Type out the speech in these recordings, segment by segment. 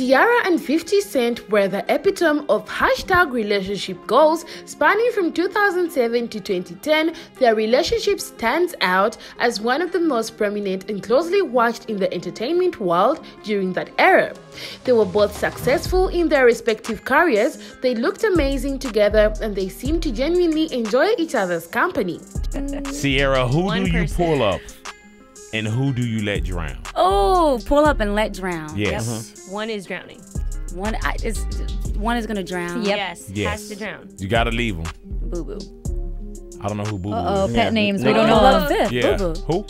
Ciara and 50 Cent were the epitome of hashtag relationship goals. Spanning from 2007 to 2010, their relationship stands out as one of the most prominent and closely watched in the entertainment world during that era. They were both successful in their respective careers, they looked amazing together, and they seemed to genuinely enjoy each other's company. Ciara, who One do you person. pull up and who do you let drown? Oh, pull up and let drown. Yes. One is drowning. One, I, it's, one is gonna drown. Yes. Yes. Has to drown. You gotta leave them. Boo boo. I don't know who Boo Boo Uh oh, is. pet names. We We don't don't know. love fifth. Yeah. Boo boo. Who?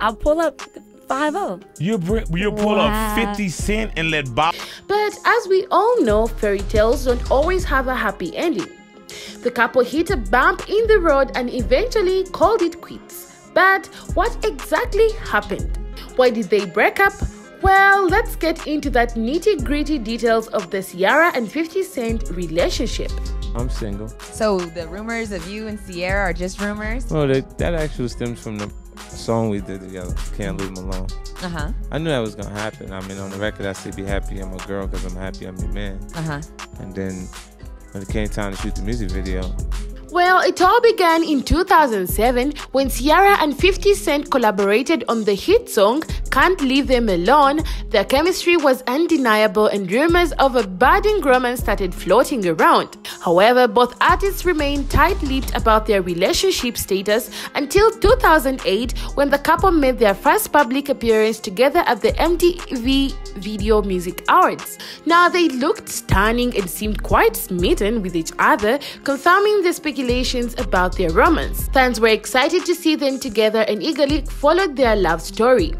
I'll pull up five oh. You bring, you pull Wow. up 50 Cent and let Bob. But as we all know, fairy tales don't always have a happy ending. The couple hit a bump in the road and eventually called it quits. But what exactly happened? Why did they break up? Well, let's get into that nitty gritty details of the Ciara and 50 Cent relationship. I'm single. So the rumors of you and Ciara are just rumors? Well, that, that actually stems from the song we did together, Can't Leave 'Em Alone. Uh huh. I knew that was gonna happen. I mean, on the record, I said, "Be happy, I'm a girl, cause I'm happy, I'm your man." Uh huh. And then when it came time to shoot the music video, Well, it all began in 2007 when Ciara and 50 Cent collaborated on the hit song Can't Leave Them Alone. Their chemistry was undeniable and rumors of a budding romance started floating around. However, both artists remained tight lipped about their relationship status until 2008 when the couple made their first public appearance together at the MTV Video Music Awards. Now, they looked stunning and seemed quite smitten with each other, confirming the speculations about their romance. Fans were excited to see them together and eagerly followed their love story.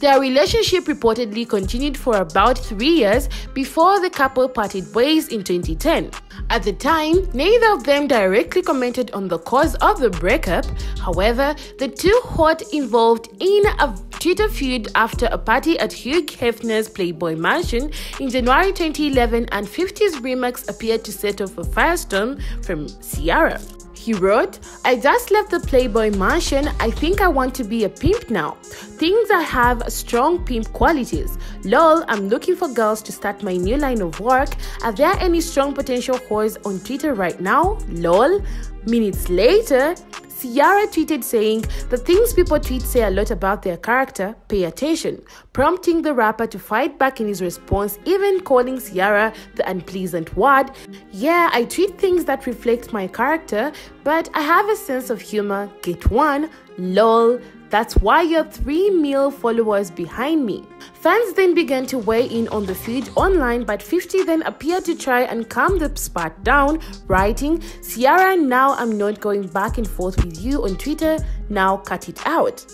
Their relationship reportedly continued for about three years before the couple parted ways in 2010. At the time, neither of them directly commented on the cause of the breakup. However, the two got involved in a Twitter feud after a party at Hugh Hefner's Playboy Mansion in January 2011, and 50's remix appeared to set off a firestorm from Ciara. He wrote, I just left the Playboy mansion. I think I want to be a pimp now. Things that have strong pimp qualities. Lol, I'm looking for girls to start my new line of work. Are there any strong potential whores on Twitter right now? Lol. Minutes later, Ciara tweeted saying, The things people tweet say a lot about their character, pay attention, prompting the rapper to fight back in his response, even calling Ciara the unpleasant word. Yeah, I tweet things that reflect my character, but I have a sense of humor. Get one, lol. That's why you're 3 mil followers behind me. Fans then began to weigh in on the feud online, but 50 then appeared to try and calm the spat down, writing, Ciara, now I'm not going back and forth with you on Twitter, now cut it out.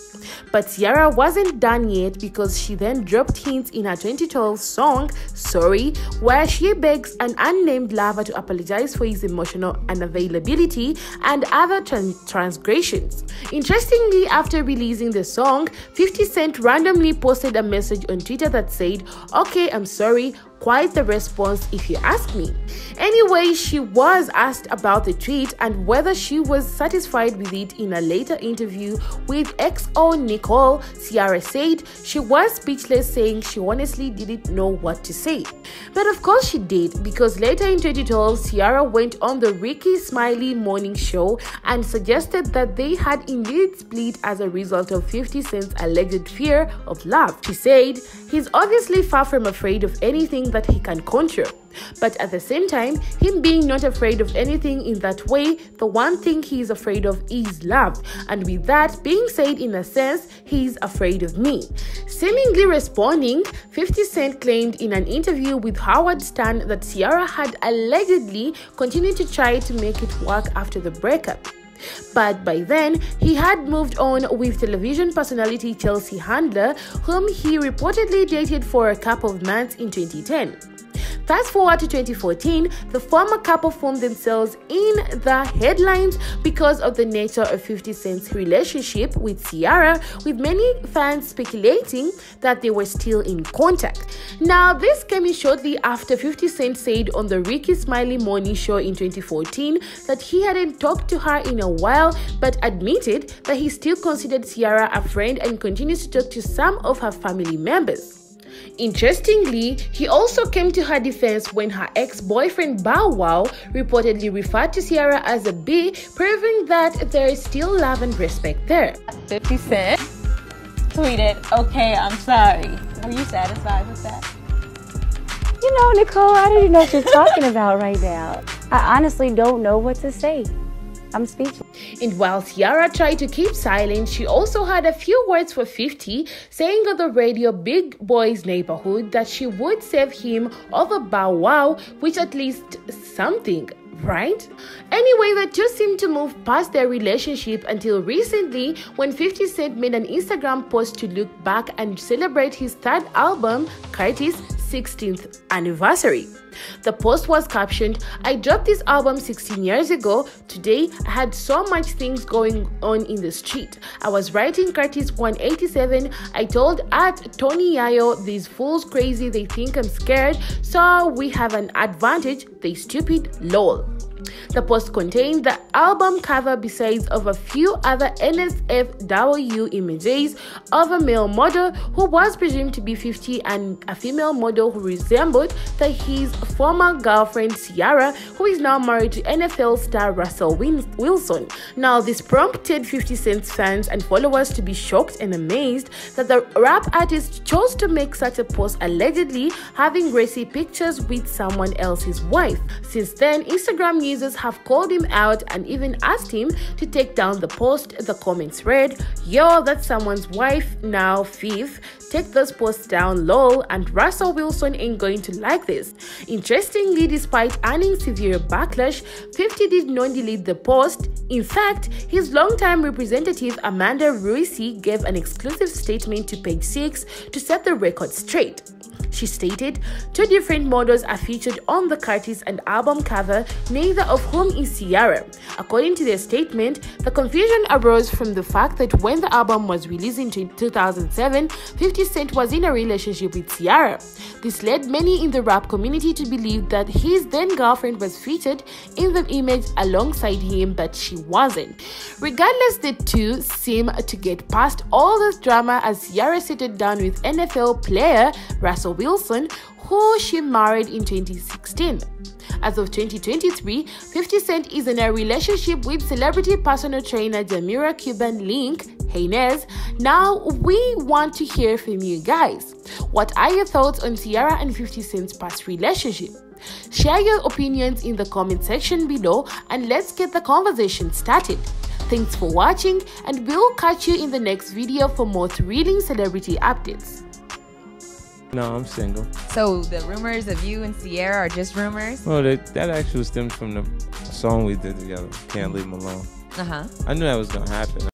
But Ciara wasn't done yet because she then dropped hints in her 2012 song, Sorry, where she begs an unnamed lover to apologize for his emotional unavailability and other tran- transgressions. Interestingly, after releasing the song, 50 Cent randomly posted a message on Twitter that said, Okay, I'm sorry. Quite the response, if you ask me. Anyway, she was asked about the tweet and whether she was satisfied with it in a later interview with XO Nicole. Ciara said she was speechless, saying she honestly didn't know what to say. But of course she did, because later in 2012, Ciara went on the Rickey Smiley morning show and suggested that they had indeed split as a result of 50 Cent's alleged fear of love. She said, He's obviously far from afraid of anything that he can control. But at the same time, him being not afraid of anything in that way, the one thing he is afraid of is love. And with that being said, in a sense, he is afraid of me. Seemingly responding, 50 Cent claimed in an interview with Howard Stern that Ciara had allegedly continued to try to make it work after the breakup. But by then, he had moved on with television personality Chelsea Handler, whom he reportedly dated for a couple of months in 2010. Fast forward to 2014, the former couple found themselves in the headlines because of the nature of 50 Cent's relationship with Ciara, with many fans speculating that they were still in contact. Now, this came in shortly after 50 Cent said on the Rickey Smiley Morning Show in 2014 that he hadn't talked to her in a while but admitted that he still considered Ciara a friend and continues to talk to some of her family members. Interestingly, he also came to her defense when her ex boyfriend Bow Wow reportedly referred to Ciara as a B, proving that there is still love and respect there. 50 Cent tweeted, okay, I'm sorry. Were you satisfied with that? You know, Nicole, I don't even know what you're talking about right now. I honestly don't know what to say. I'm speechless. And while Ciara tried to keep silent, she also had a few words for 50, saying on the radio Big Boy's Neighborhood that she would save him over Bow Wow, which at least something right? Anyway, the two seemed to move past their relationship until recently when 50 Cent made an Instagram post to look back and celebrate his third album, Curtis 16th anniversary. The post was captioned, I dropped this album 16 years ago. Today, I had so much things going on in the street. I was writing Curtis 187. I told at Tony Yayo, these fools crazy, they think I'm scared, so we have an advantage, they stupid, lol. The post contained the album cover besides of a few other NSFW images of a male model who was presumed to be 50 and a female model who resembled the, his former girlfriend Ciara, who is now married to NFL star Russell Wilson. Now, this prompted 50 Cent's fans and followers to be shocked and amazed that the rap artist chose to make such a post allegedly having racy pictures with someone else's wife. Since then, Instagram users have called him out and even asked him to take down the post. The comments read, Yo, that's someone's wife now, thief. Take those posts down, lol, and Russell Wilson ain't going to like this. Interestingly, despite earning severe backlash, 50 did not delete the post. In fact, his longtime representative Amanda Ruisi gave an exclusive statement to page 6 to set the record straight. She stated, two different models are featured on the Curtis and album cover, neither of whom is Ciara. According to their statement, the confusion arose from the fact that when the album was released in 2007, 50 Cent was in a relationship with Ciara. This led many in the rap community to believe that his then girlfriend was featured in the image alongside him, but she wasn't. Regardless, the two seem to get past all this drama as Ciara settled down with NFL player Russell Wilson, who she married in 2016. As of 2023, 50 Cent is in a relationship with celebrity personal trainer Jamira Cuban Link Haynes. Now, we want to hear from you guys. What are your thoughts on Ciara and 50 Cent's past relationship? Share your opinions in the comment section below and let's get the conversation started. Thanks for watching and we'll catch you in the next video for more thrilling celebrity updates. No, I'm single. So the rumors of you and Ciara are just rumors? Well, that, that actually stems from the song we did together, Can't Leave 'Em Alone. Uh huh. I knew that was going to happen.